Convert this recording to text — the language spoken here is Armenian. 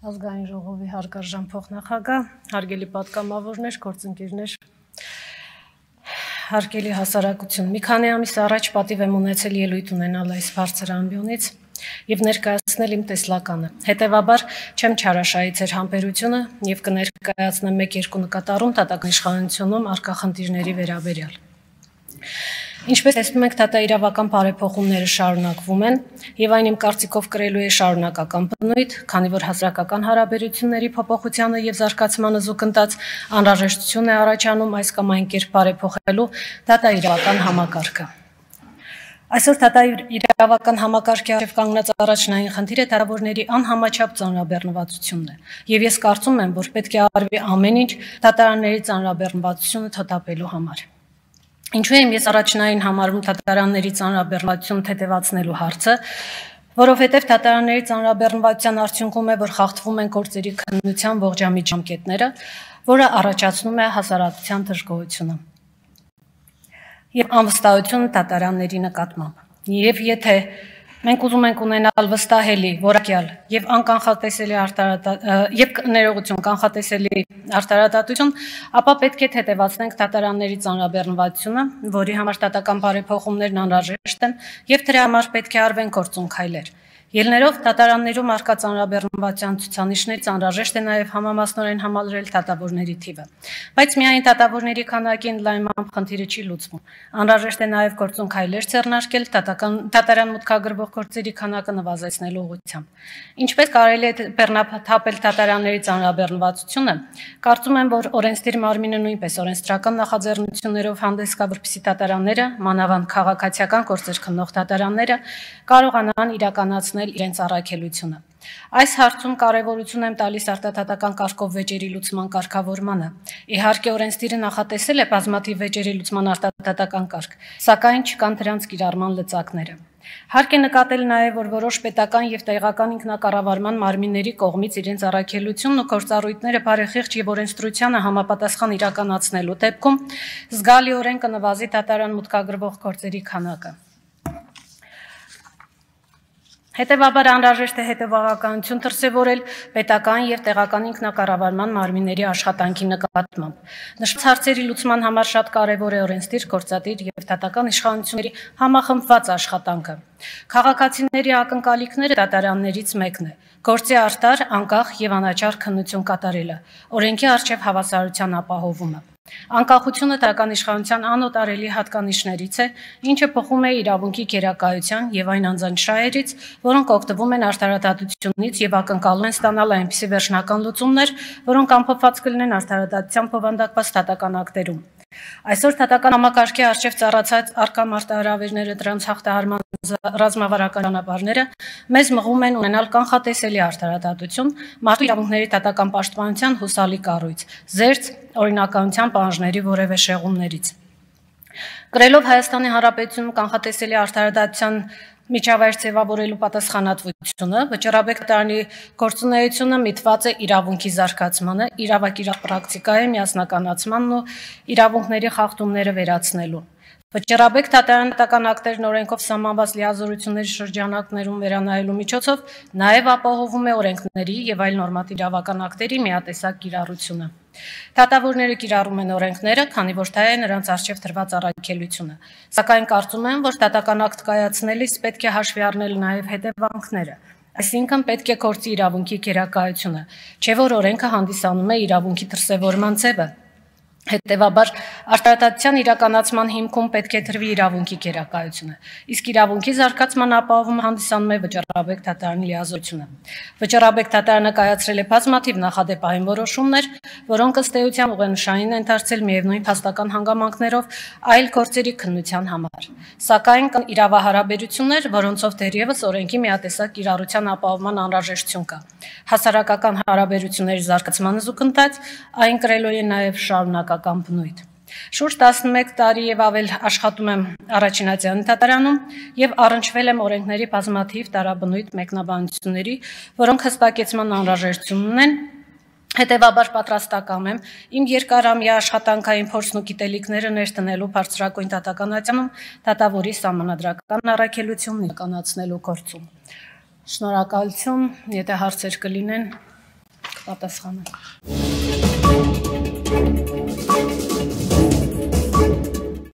ազգային ժողովի հարգարժան փոխնախագահ, հարգելի պատգամավորներ, գործընկերներ, հարգելի հասարակություն։ Մի քանի ամիս առաջ պատիվ եմ ունեցել ելույթ ունենալ այս բարձր ամբիոնից եւ ներկայացնել իմ տեսլականը։ Հետևաբար չեմ չարաշահի ձեր համբերությունը եւ կներկայացնեմ 1-2 նկատառում տատական իշխանությունում արկա խնդիրների վերաբերյալ։ Ինչպես տեսնում եք, դատա իրավական բարեփոխումները շարունակվում են եւ այն իմ կարծիքով կրելու է շարունակական բնույթ, քանի որ հասարակական հարաբերությունների փոփոխությանը եւ զարգացմանը զուգընթաց անհրաժեշտություն է առաջանում այս կամ այն կերպ բարեփոխելու դատա իրավական համակարգը։ Այսօր դատա իրավական համակարգի արժև կանգնած առաջնային խնդիրը դարավորների անհամաչափ ծանրաբեռնվածությունն է։ Եվ ես կարծում եմ, որ պետք է արվի ամեն ինչ դատարանների ծանրաբեռնվածությունը թոթափելու համար։ Ինչու եմ ես առաջնային համարում դատարանների ծանրաբեռնվածություն թեթևացնելու հարցը, որովհետև դատարանների ծանրաբեռնվածության արդյունքում է, որ խախտվում են գործերի քննության ողջամիտ ժամկետները, որը առաջացնում է հասարակության դժգոհությունը եւ անվստահություն դատարանների նկատմամբ։ Եվ եթե Մենք ուզում ենք ունենալ վստահելի, որակյալ եւ անկանխատեսելի արտարադատ եւ ներողություն կանխատեսելի արտարադատություն, ապա պետք է թեթևացնենք դատարանների ծանրաբեռնվածությունը, որի համար տատական բարեփոխումներն անհրաժեշտ են եւ դրա համար պետք է արվեն գործուն քայլեր։ Ելներով դատարաններում արկա ծանրաբեռնվածության ցուցանիշներից անհրաժեշտ է նաև համամասնորեն համալրել դատավորների թիվը։ Բայց միայն դատավորների քանակի ընդլայնման խնդիրը չի լուծվում։ Անհրաժեշտ է նաև գործուն քայլեր ձեռնարկել դատական դատարան մուտքագրվող գործերի քանակը նվազեցնելու ուղղությամբ։ Ինչպես կարելի է բեռնաթափել դատարանների ծանրաբեռնվածությունը, կարծում եմ, որ օրենսդիր մարմինը նույնպես օրենսդրական նախաձեռնություններով հանդես գա, որպեսզի դատարանները, մանավանդ քաղաքացիական գործեր քննող դատարանները կարողանան իրականացնել ստանձնել իրենց առաքելությունը։ Այս հարցում կարևորություն եմ տալիս արտադատական կարգով վեճերի լուծման կարգավորմանը։ Իհարկե օրենսդիրը նախատեսել է բազմաթիվ վեճերի լուծման արտադատական կարգ, սակայն չկան դրանց կիրառման լծակները։ Հարկ է նկատել նաև, որ որոշ պետական եւ տեղական ինքնակառավարման մարմինների կողմից իրենց առաքելությունն ու գործառույթները բարեխիղճ եւ օրենսդրությանը համապատասխան իրականացնելու դեպքում զգալիորեն կնվազի դատարան մուտքագրվող գործերի քանակը։ Հետևաբար անհրաժեշտ է հետևողականություն դրսևորել պետական եւ տեղական ինքնակառավարման մարմինների աշխատանքի նկատմամբ։ Նշված հարցերի լուծման համար շատ կարեւոր է օրենսդիր գործադիր եւ դատական իշխանությունների համախմբված աշխատանքը։ Քաղաքացիների ակնկալիքները դատարաններից մեկն է։ Գործի արտար, անկախ եւ անաչար քննություն կատարելը, օրենքի արժեվ հավասարության ապահովումը։ Անկախությունը դրական իշխանության անօտարելի հատկանիշներից է, ինչը փոխում է իրավունքի գերակայության եւ այն անձանց շահերից, որոնք օգտվում են արդարադատությունից եւ ակնկալում են ստանալ այնպիսի վերջնական լուծումներ, որոնք ամփոփված կլինեն արդարադատության փոխանդակված դատական ակտերում։ Այսօր դատական համակարգի արժև ծառացած արկա մարտահրավերները դրանց հաղթահարման ռազմավարական ճանապարհները մեզ մղում են ունենալ կանխատեսելի արդարադատություն, մարդու իրավունքների դատական պաշտպանության հուսալի կառույց, զերծ օրինականության պահանջների որևէ շեղումներից։ Գրելով Հայաստանի Հանրապետությունում կանխատեսելի արդարադատության միջավայր ձևավորելու պատասխանատվությունը, վճռաբեկ տարանի գործունեությունը միտված է իրավունքի զարգացմանը, իրավակիրակ պրակտիկայի միասնականացմանն ու իրավունքների խախտումները վերացնելու։ Վճռաբեկ դատարանական ակտերն օրենքով սահմանված լիազորությունների շրջանակներում վերանայելու միջոցով նաև ապահովում է օրենքների եւ այլ նորմատիվ իրավական ակտերի միատեսակ կիրառությունը։ Դատավորները կիրառում են օրենքները, քանի որ դա է նրանց արժև տրված առաքելությունը։ Սակայն կարծում եմ, որ դատական ակտ կայացնելիս պետք է հաշվի առնել նաև հետևանքները։ Այսինքն պետք է կորցի իրավունքի գերակայությունը, չէ որ օրենքը հանդիսանում է իրավունքի դրսևորման ձևը։ Հետևաբար արտարադատության իրականացման հիմքում պետք է դրվի իրավունքի կերակայությունը, իսկ իրավունքի զարգացման ապահովումը հանդիսանում է վճռաբեկ դատարանի լիազորությունը։ Վճռաբեկ դատարանը կայացրել է բազմաթիվ նախադեպային որոշումներ, որոնք ըստ էության ուղենշային են դարձել միևնույն փաստական հանգամանքներով այլ գործերի քննության համար։ Սակայն կան իրավահարաբերություններ, որոնցով դեռևս օրենքի միատեսակ կիրառության ապահովման անհրաժեշտություն կա։ Հասարակական հարաբերությունների զարգացմանը զուգընթաց այն կրելու է նաև շարունակական քաղաքական բնույթ։ Շուրջ 11 տարի եւ ավել աշխատում եմ առաջինացիան դատարանում եւ առնչվել եմ օրենքների բազմաթիվ տարաբնույթ մեկնաբանությունների, որոնք հստակեցման անհրաժեշտություն ունեն Հետևաբար պատրաստակամ եմ իմ երկարամյա աշխատանքային փորձն ու գիտելիքները ներտնելու բարձրակույն դատականացիանում դատավորի համանadrական առաքելությունն իրականացնելու գործում։ Շնորհակալություն, եթե հարցեր կլինեն, կպատասխանեմ։